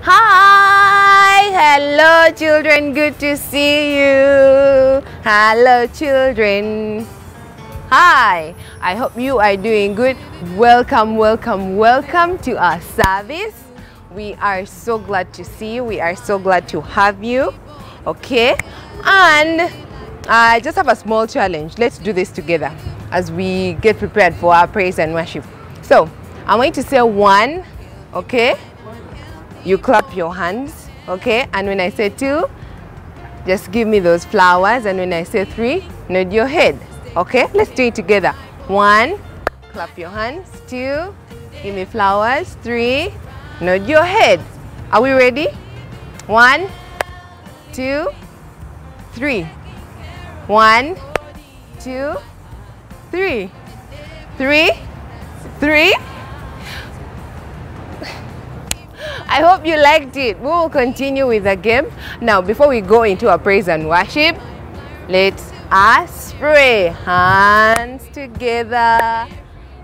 Hi! Hello, children. Good to see you. Hello, children. Hi! I hope you are doing good. Welcome, welcome, welcome to our service. We are so glad to see you. We are so glad to have you. Okay? And I just have a small challenge. Let's do this together as we get prepared for our praise and worship. So, I'm going to say one, okay? You clap your hands, okay? And when I say two, just give me those flowers. And when I say three, nod your head, okay? Let's do it together. One, clap your hands. Two, give me flowers. Three, nod your head. Are we ready? One, two, three. One, two, three. Three, three. I hope you liked it. We will continue with the game. Now, before we go into our praise and worship, let us pray. Hands together,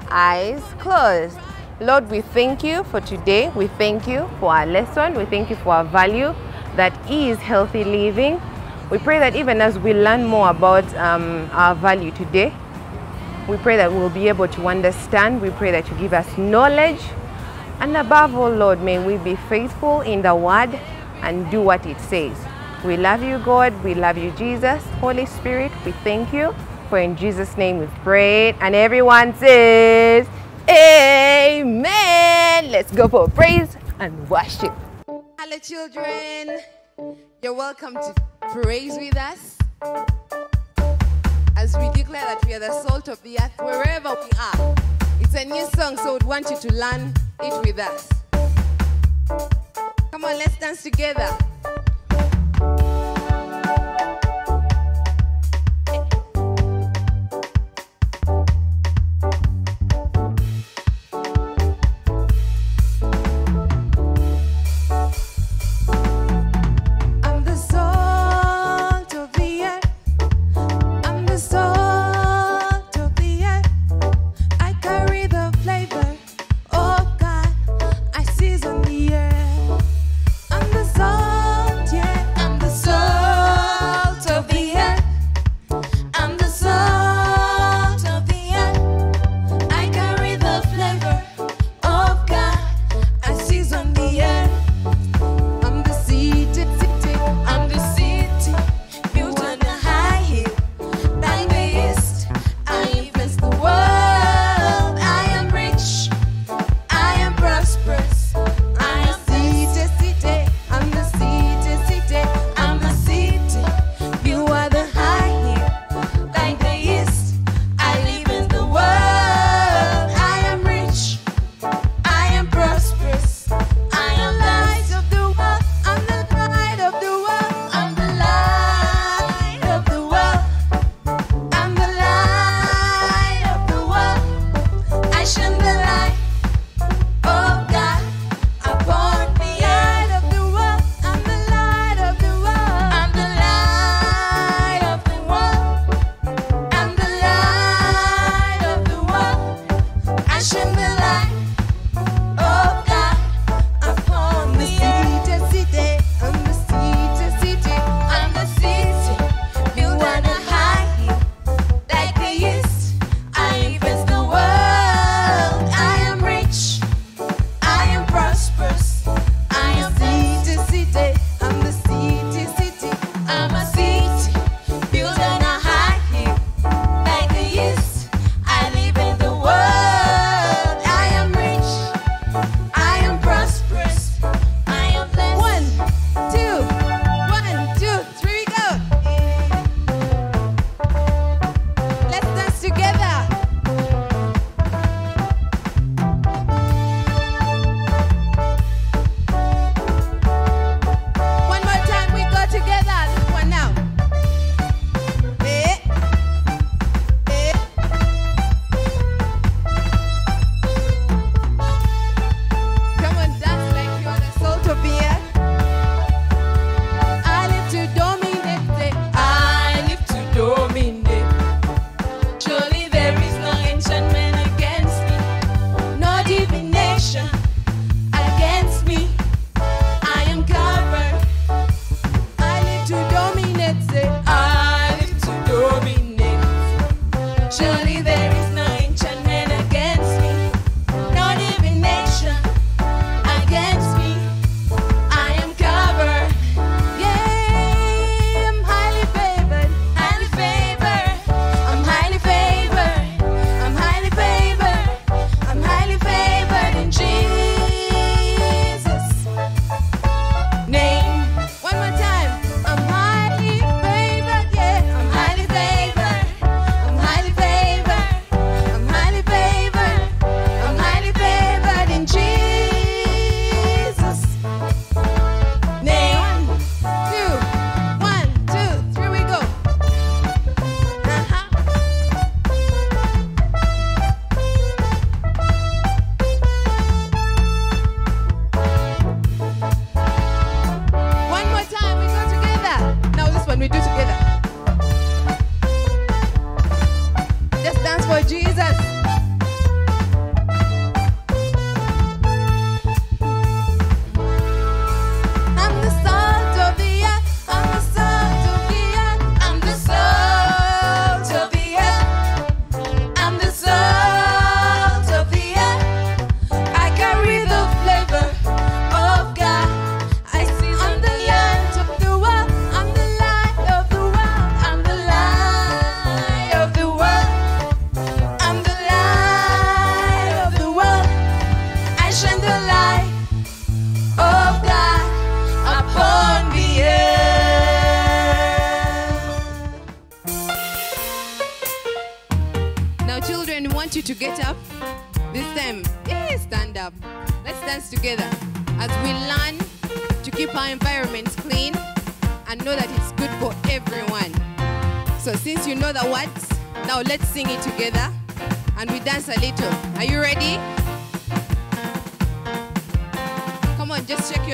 eyes closed. Lord, we thank you for today. We thank you for our lesson. We thank you for our value that is healthy living. We pray that even as we learn more about um, our value today, we pray that we'll be able to understand. We pray that you give us knowledge. And above all, Lord, may we be faithful in the word and do what it says. We love you, God. We love you, Jesus. Holy Spirit, we thank you. For in Jesus' name we pray. And everyone says, Amen. Let's go for praise and worship. Hello, children. You're welcome to praise with us as we declare that we are the salt of the earth wherever we are. It's a new song, so we want you to learn it with us. Come on, let's dance together.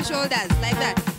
Your shoulders like that.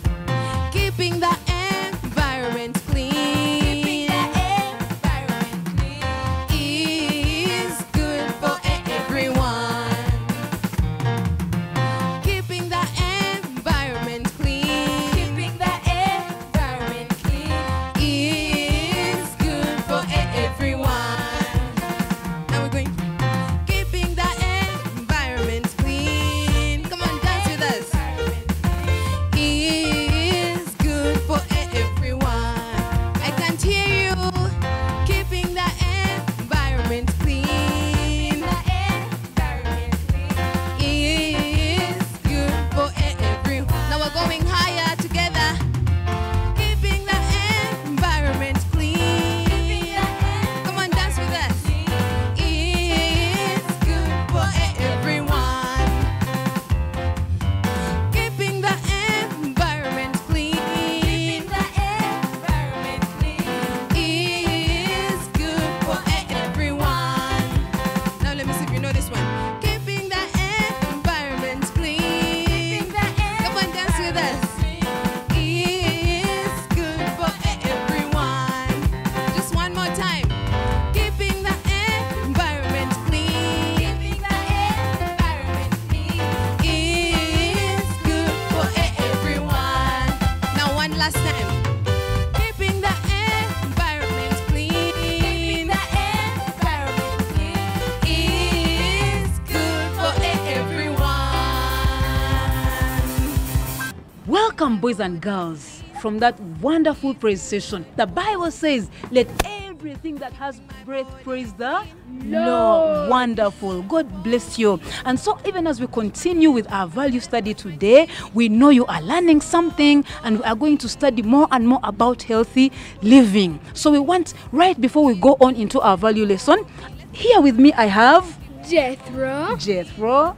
Welcome, boys and girls, from that wonderful praise session. The Bible says, Let everything that has breath praise the Lord. Wonderful. God bless you. And so, even as we continue with our value study today, we know you are learning something and we are going to study more and more about healthy living. So, we want, right before we go on into our value lesson, here with me I have Jethro, Jethro,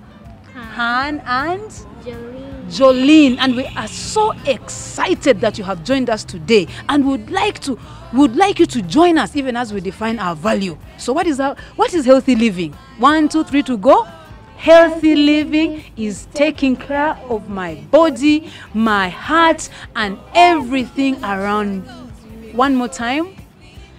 Han, and Jolene, Jolene, and we are so excited that you have joined us today, and would like to would like you to join us even as we define our value. So, what is our what is healthy living? One, two, three to go. Healthy living is taking care of my body, my heart, and everything around. One more time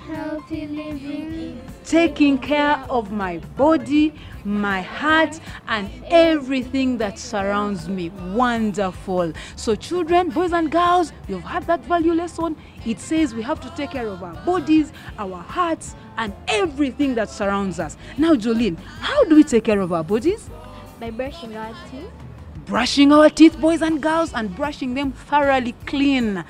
healthy living, taking care of my body, my heart, and everything that surrounds me. Wonderful. So, children, boys and girls, you've had that value lesson. It says we have to take care of our bodies, our hearts, and everything that surrounds us. Now, Jolene, how do we take care of our bodies? by brushing our teeth, Brushing our teeth, boys and girls, and brushing them thoroughly clean.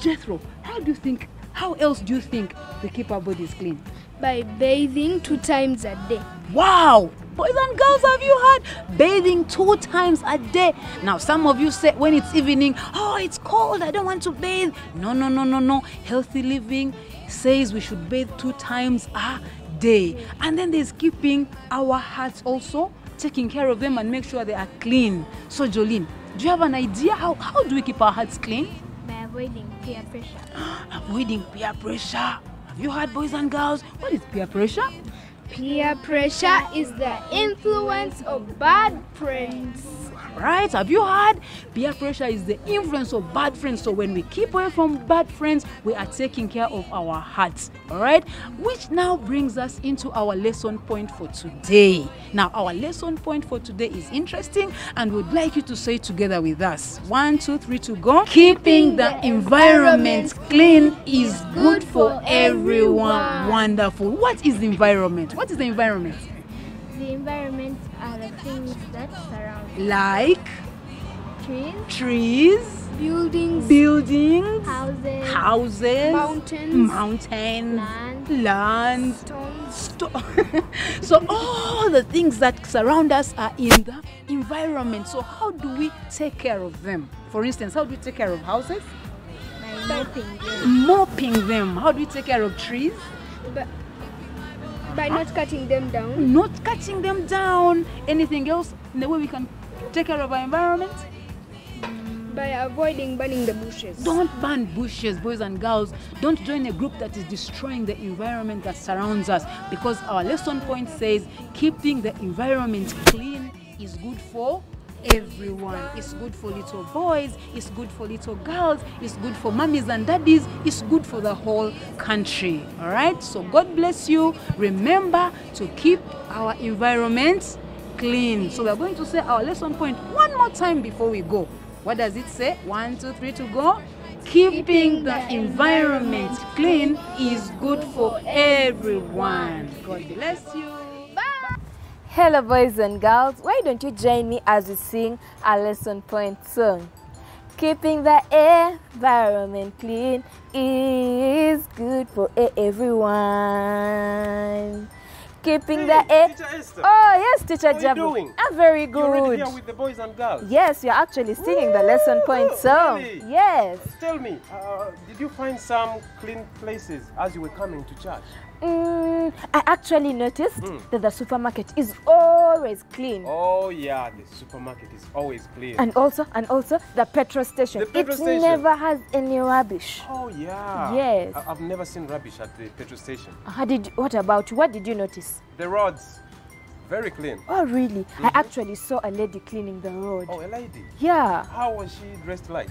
Jethro, how do you think? How else do you think we keep our bodies clean? By bathing two times a day, Wow! Boys and girls, have you heard? Bathing two times a day. Now, some of you say when it's evening, oh, it's cold, I don't want to bathe. No, no, no, no, no. Healthy living says we should bathe two times a day. And then there's keeping our hearts also, taking care of them and make sure they are clean. So, Jolene, do you have an idea? How, how do we keep our hearts clean? by avoiding peer pressure. Avoiding peer pressure. Have you heard, boys and girls? What is peer pressure? Peer pressure is the influence of bad friends. Right? Have you heard? Peer pressure is the influence of bad friends. So when we keep away from bad friends, we are taking care of our hearts, all right? Which now brings us into our lesson point for today. Now, our lesson point for today is interesting, and we'd like you to say it together with us. One, two, three, to go. Keeping the environment clean is good for everyone. Wonderful. What is the environment? What is the environment? The environment are the things that surround us. Like trees, trees, buildings, buildings, houses, houses, mountains, mountains, land, land. stones. sto- so all the things that surround us are in the environment. So how do we take care of them? For instance, how do we take care of houses? By mopping them. Mopping them. How do we take care of trees? By, By not cutting them down. not cutting them down. Anything else in the way we can take care of our environment? By avoiding burning the bushes. Don't burn bushes, boys and girls. Don't join a group that is destroying the environment that surrounds us because our lesson point says keeping the environment clean is good for everyone. It's good for little boys, it's good for little girls, it's good for mummies and daddies, it's good for the whole country. All right? So God bless you. Remember to keep our environment clean. So we are going to say our lesson point one more time before we go. What does it say? One, two, three to go. Keeping the environment clean is good for everyone. God bless you. Hello, boys and girls. Why don't you join me as we sing our lesson point song? Keeping the environment clean is good for everyone. Keeping the Hey, air. Teacher Oh yes, teacher How are you Jabu. doing? I'm very good. You already good. here with the boys and girls? Yes, you're actually singing the lesson point song. really? Yes. Tell me, uh, did you find some clean places as you were coming to church? Mm, I actually noticed Hmm. that the supermarket is always clean. Oh yeah, the supermarket is always clean. And also, and also the petrol station. The petrol it station. never has any rubbish. oh yeah. Yes. I- I've never seen rubbish at the petrol station. How did? What about? What did you notice? The roads, very clean. Oh, really? I actually saw a lady cleaning the road. Oh, a lady. Yeah, How was she dressed like?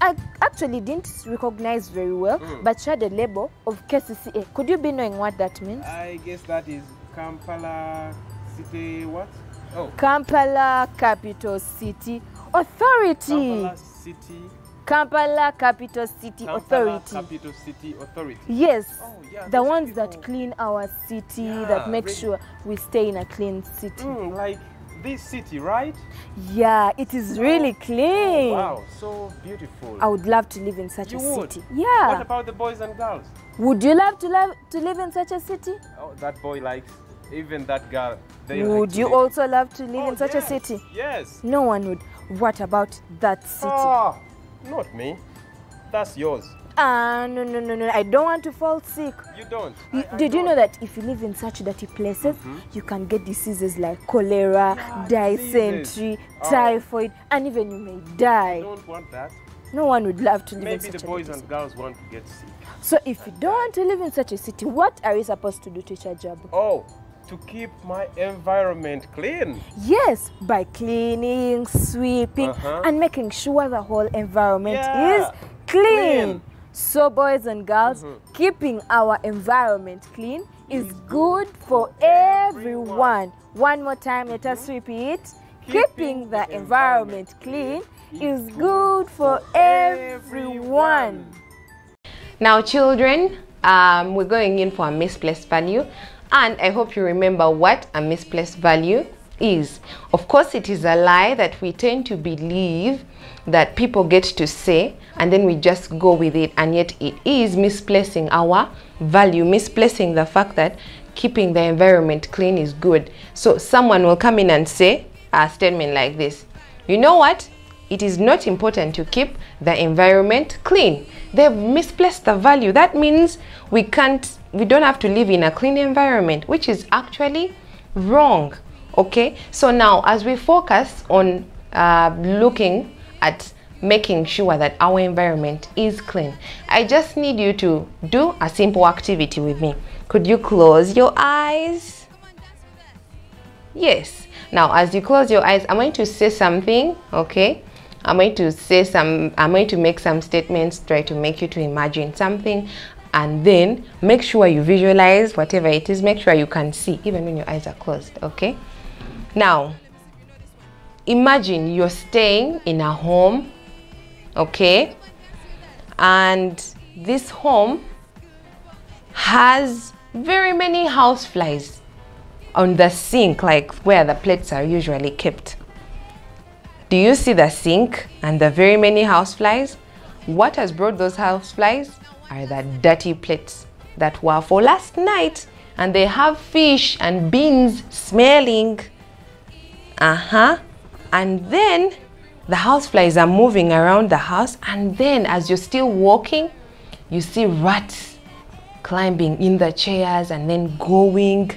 I actually didn't recognize very well, Mm. but she had a label of KCCA. Could you be knowing what that means? I guess that is Kampala City what? Oh, Kampala Capital City Authority. Kampala City. Kampala Capital City Kampala Authority. Capital City Authority. Yes. Oh, yeah, the ones that clean our city, Yeah, that make really. sure we stay in a clean city. Mm, like this city, right? Yeah, it is really clean. Wow, so beautiful. I would love to live in such You a would? city. Yeah. What about the boys and girls? Would you love to love to live in such a city? Oh, that boy likes, even that girl. They would like you live. also love to live Oh, in such yes, a city? Yes. No one would. What about that city? Ah, not me. That's yours. Ah, no, no, no, no. I don't want to fall sick. You don't. You- I- I did you don't. know that if you live in such dirty places, mm-hmm. you can get diseases like cholera, ah, dysentery, Oh. typhoid, and even you may I die? don't want that. No one would love to live Maybe in the such boys a and city. girls want to get sick. So if you don't want to live in such a city, what are we supposed to do, Teacher Jabu? Oh, to keep my environment clean. Yes, by cleaning, sweeping, Uh-huh. and making sure the whole environment Yeah, is clean. clean. So, boys and girls, Mhm. keeping our environment clean is good for everyone. One more time, let us repeat. Keeping the environment clean is good for everyone. Now, children, um, we're going in for a misplaced value, and I hope you remember what a misplaced value is. Of course, it is a lie that we tend to believe that people get to say, and then we just go with it, and yet it is misplacing our value, misplacing the fact that keeping the environment clean is good. So, someone will come in and say a statement like this You know what? it is not important to keep the environment clean. They've misplaced the value. That means we can't, we don't have to live in a clean environment, which is actually wrong. Okay, so now as we focus on uh, looking at making sure that our environment is clean, I just need you to do a simple activity with me. Could you close your eyes? Yes. Now, as you close your eyes, I'm going to say something, okay? I'm going to say some, I'm going to make some statements, try to make you to imagine something, and then make sure you visualize whatever it is, make sure you can see, even when your eyes are closed, okay? Now, imagine you're staying in a home, okay? And this home has very many houseflies on the sink, like where the plates are usually kept. Do you see the sink and the very many houseflies? What has brought those houseflies are the dirty plates that were for last night and they have fish and beans smelling. Uh huh. And then the houseflies are moving around the house, and then as you're still walking, you see rats climbing in the chairs and then going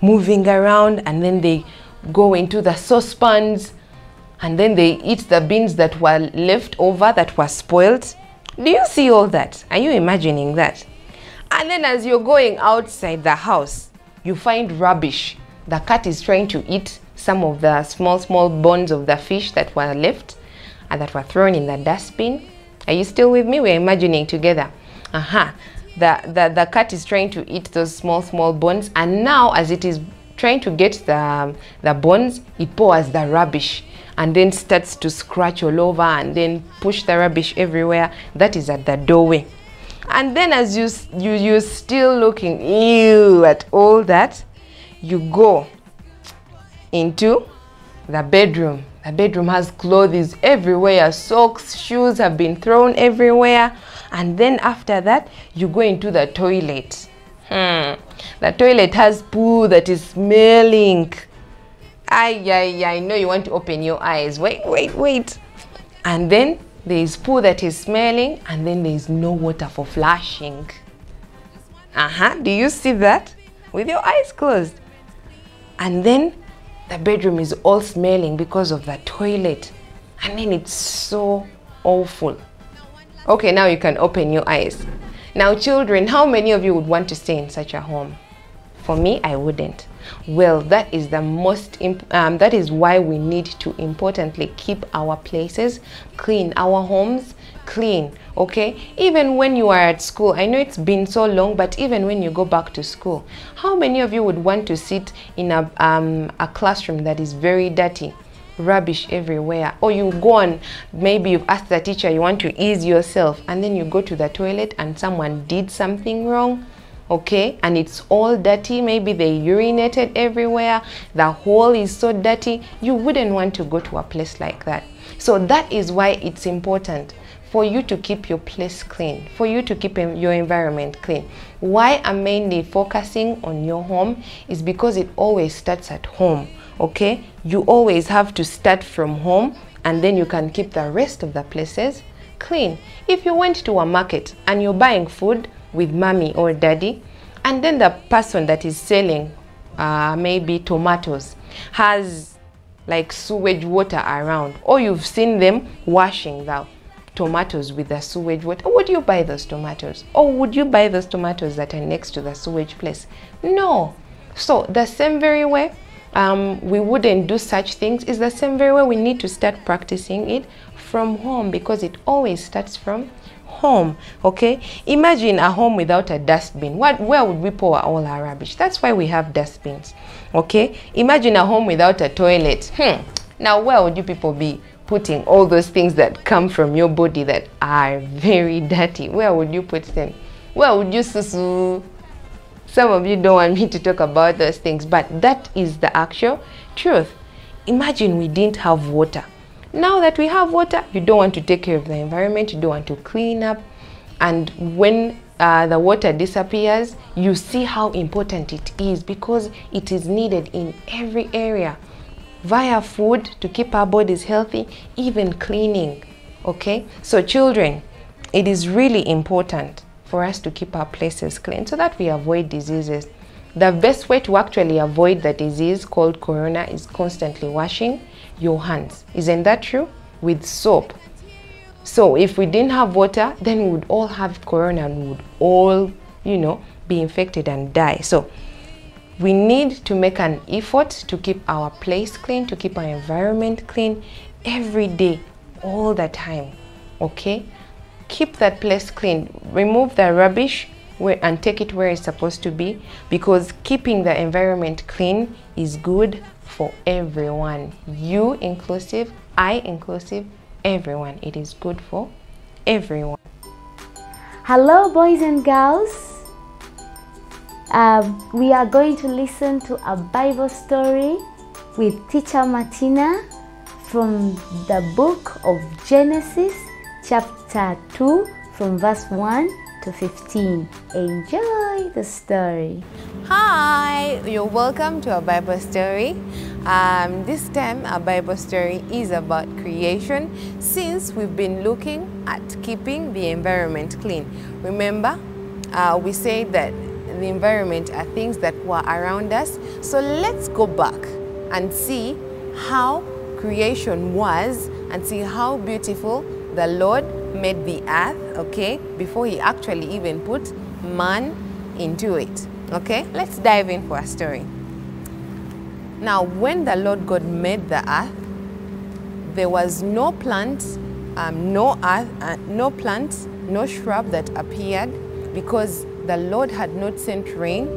moving around and then they go into the saucepans and then they eat the beans that were left over that were spoiled. Do you see all that? Are you imagining that? And then as you're going outside the house, you find rubbish. The cat is trying to eat some of the small, small bones of the fish that were left and that were thrown in the dustbin. Are you still with me? We're imagining together. Aha. The, the, the cat is trying to eat those small, small bones. And now as it is trying to get the, the bones, it pours the rubbish and then starts to scratch all over and then push the rubbish everywhere. That is at the doorway. And then as you, you, you're still looking ew at all that, you go into the bedroom. The bedroom has clothes everywhere, socks, shoes have been thrown everywhere. And then after that, you go into the toilet. Hmm. The toilet has poo that is smelling. Ay, ay, I know you want to open your eyes. Wait, wait, wait. And then there is poo that is smelling, and then there is no water for flushing. Uh-huh. Do you see that? With your eyes closed. And then the bedroom is all smelling because of the toilet. And then it's so awful. Okay, now you can open your eyes. Now, children, how many of you would want to stay in such a home? For me, I wouldn't. Well, that is the most, um, that is why we need to importantly keep our places clean, our homes clean, okay? Even when you are at school, I know it's been so long, but even when you go back to school, how many of you would want to sit in a, um, a classroom that is very dirty? rubbish everywhere or you go on maybe you've asked the teacher you want to ease yourself and then you go to the toilet and someone did something wrong okay and it's all dirty maybe they urinated everywhere the hole is so dirty you wouldn't want to go to a place like that so that is why it's important for you to keep your place clean, for you to keep your environment clean. Why I'm mainly focusing on your home is because it always starts at home, okay? You always have to start from home and then you can keep the rest of the places clean. If you went to a market and you're buying food with mommy or daddy, and then the person that is selling uh, maybe tomatoes has like sewage water around, or you've seen them washing the tomatoes with the sewage water, would you buy those tomatoes? Or would you buy those tomatoes that are next to the sewage place? No. So the same very way um, we wouldn't do such things is the same very way we need to start practicing it from home because it always starts from home okay? Imagine a home without a dustbin. What where would we pour all our rubbish? That's why we have dustbins okay? Imagine a home without a toilet. Hmm. Now where would you people be putting all those things that come from your body that are very dirty? Where would you put them? Where would you susu? Some of you don't want me to talk about those things but that is the actual truth. Imagine we didn't have water now that we have water you don't want to take care of the environment you don't want to clean up and when uh, the water disappears you see how important it is because it is needed in every area via food to keep our bodies healthy, even cleaning. Okay? So, children, it is really important for us to keep our places clean so that we avoid diseases. The best way to actually avoid the disease called corona is constantly washing your hands. Isn't that true? With soap. So if we didn't have water, then we would all have corona and we would all, you know, be infected and die. So we need to make an effort to keep our place clean, to keep our environment clean every day, all the time. Okay? Keep that place clean. Remove the rubbish and take it where it's supposed to be because keeping the environment clean is good for everyone. You inclusive, I inclusive, everyone. It is good for everyone. Hello, boys and girls. Um, we are going to listen to a Bible story with Teacher Martina from the book of Genesis, chapter 2, from verse 1 to 15. Enjoy the story. Hi, you're welcome to a Bible story. Um, this time, our Bible story is about creation since we've been looking at keeping the environment clean. Remember, uh, we said that the environment are things that were around us. So let's go back and see how creation was and see how beautiful the Lord made the earth, okay, before he actually even put man into it. Okay, let's dive in for a story. Now, when the Lord God made the earth, there was no plant, um, no earth, uh, no plant, no shrub that appeared because the Lord had not sent rain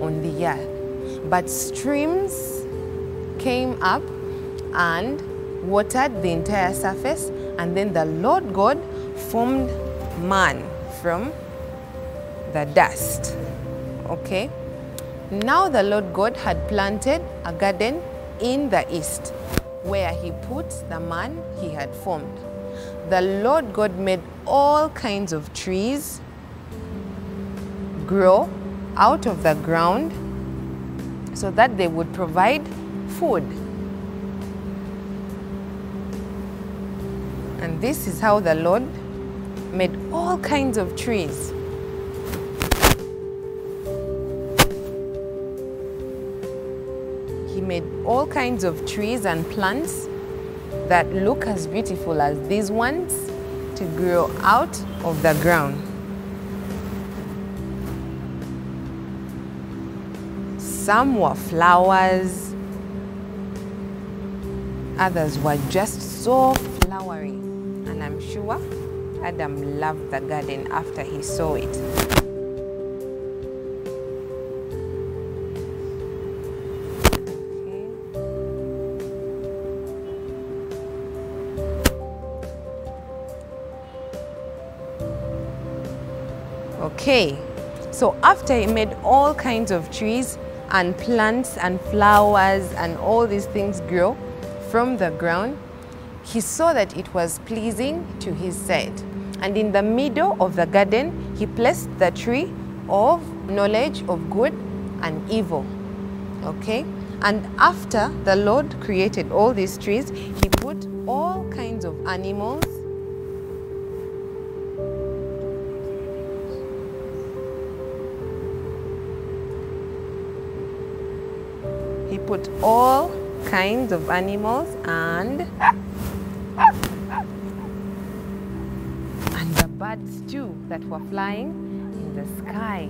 on the earth. But streams came up and watered the entire surface, and then the Lord God formed man from the dust. Okay? Now the Lord God had planted a garden in the east where he put the man he had formed. The Lord God made all kinds of trees grow out of the ground so that they would provide food. And this is how the Lord all kinds of trees. He made all kinds of trees and plants that look as beautiful as these ones to grow out of the ground. Some were flowers, others were just so flowery. And I'm sure Adam loved the garden after he saw it. Okay. So after he made all kinds of trees and plants and flowers and all these things grow from the ground, he saw that it was pleasing to his sight. And in the middle of the garden, he placed the tree of knowledge of good and evil. Okay? And after the Lord created all these trees, he put all kinds of animals He put all kinds of animals and and the birds too that were flying in the sky.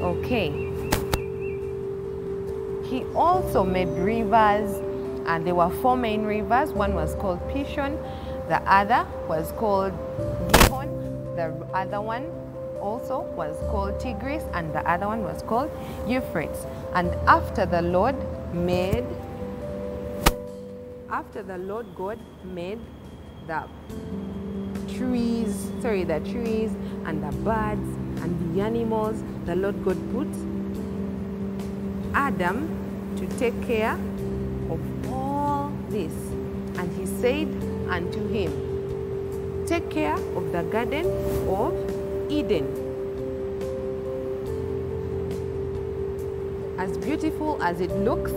Okay. He also made rivers and there were four main rivers. One was called Pishon, the other was called Gihon, the other one also was called Tigris, and the other one was called Euphrates. And after the Lord made, after the Lord God made the trees, sorry, the trees and the birds and the animals, the Lord God put Adam to take care of all this. And he said unto him, Take care of the garden of Eden. As beautiful as it looks,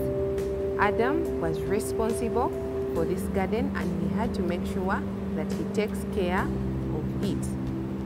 Adam was responsible for this garden and he had to make sure that he takes care of it.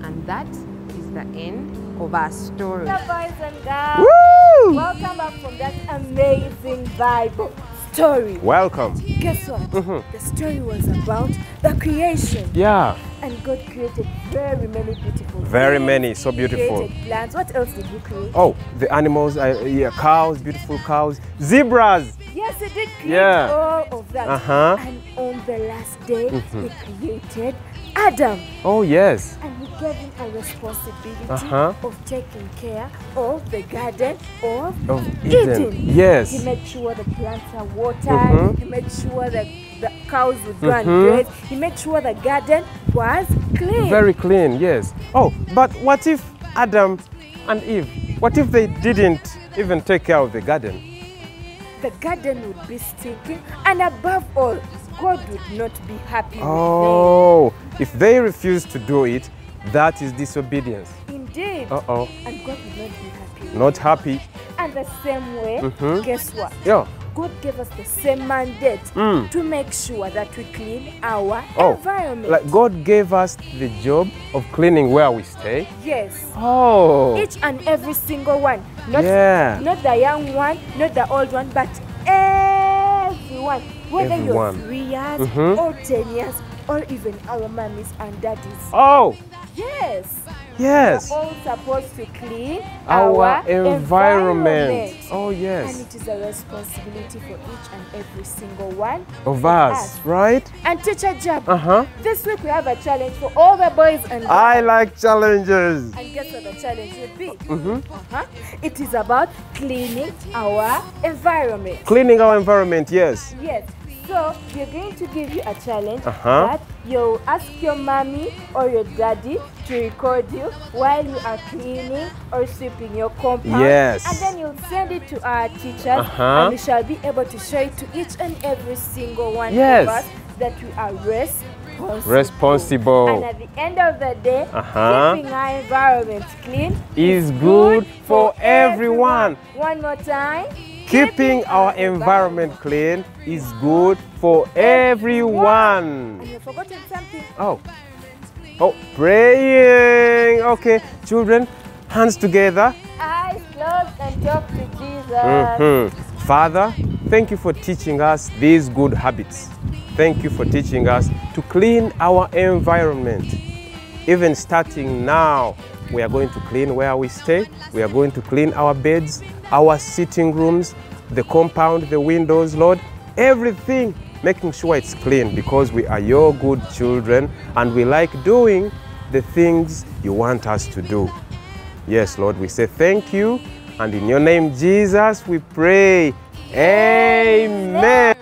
And that is the end of our story. Hello, boys and girls. Welcome back from that amazing Bible story. Welcome. Guess what? Mm-hmm. The story was about the creation. Yeah, And God created very many beautiful Very things. many, so beautiful. created plants. What else did He create? Oh, the animals, uh, yeah, cows, beautiful cows, zebras. Yes, He did create Yeah. all of that. Uh-huh. And on the last day, He created Adam. Oh, yes. And he gave him a responsibility Uh-huh. of taking care of the garden of, Of Eden. Yes. He made sure the plants are watered. Mhm. He made sure that the cows would go and Mhm. graze. He made sure the garden was clean. Very clean, yes. Oh, but what if Adam and Eve, what if they didn't even take care of the garden? the garden would be stinking, and above all, God would not be happy Oh, if they refuse to do it, that is disobedience. Indeed. Uh oh, And God would not be happy. not happy. And the same way, Mhm. guess what? Yeah. God gave us the same mandate Mm. to make sure that we clean our Oh, environment. Like God gave us the job of cleaning where we stay. yes. Oh. Each and every single one. Not, Yeah. not the young one, not the old one, but everyone. Whether Everyone. you're three years Mhm. or ten years or even our mummies and daddies. Oh. Yes. Yes. We're all supposed to clean Our, our, environment. Oh yes. And it is a responsibility for each and every single one Of us, right? And teacher Jab, Uh huh. this week we have a challenge for all the boys and girls. I like challenges. And guess what the challenge would be? Mhm. Uh-huh. It is about cleaning our environment. Cleaning our environment, yes. Yes. So we're going to give you a challenge Uh-huh. that you ask your mommy or your daddy to record you while you are cleaning or sweeping your compound. Yes. And then you'll send it to our teachers Uh-huh. and we shall be able to show it to each and every single one Yes. of us that we are responsible. Responsible. And at the end of the day, Uh-huh. keeping our environment clean Is good for everyone. One more time. Keeping our environment clean is good for everyone. And you've forgotten something. Oh. Oh, praying. Okay, children, hands together. Eyes closed and talk to Jesus. Mhm. Father, thank you for teaching us these good habits. Thank you for teaching us to clean our environment. Even starting now, we are going to clean where we stay. We are going to clean our beds, our sitting rooms, the compound, the windows, Lord, everything, making sure it's clean because we are your good children and we like doing the things you want us to do. Yes, Lord, we say thank you. And in your name, Jesus, we pray. Amen.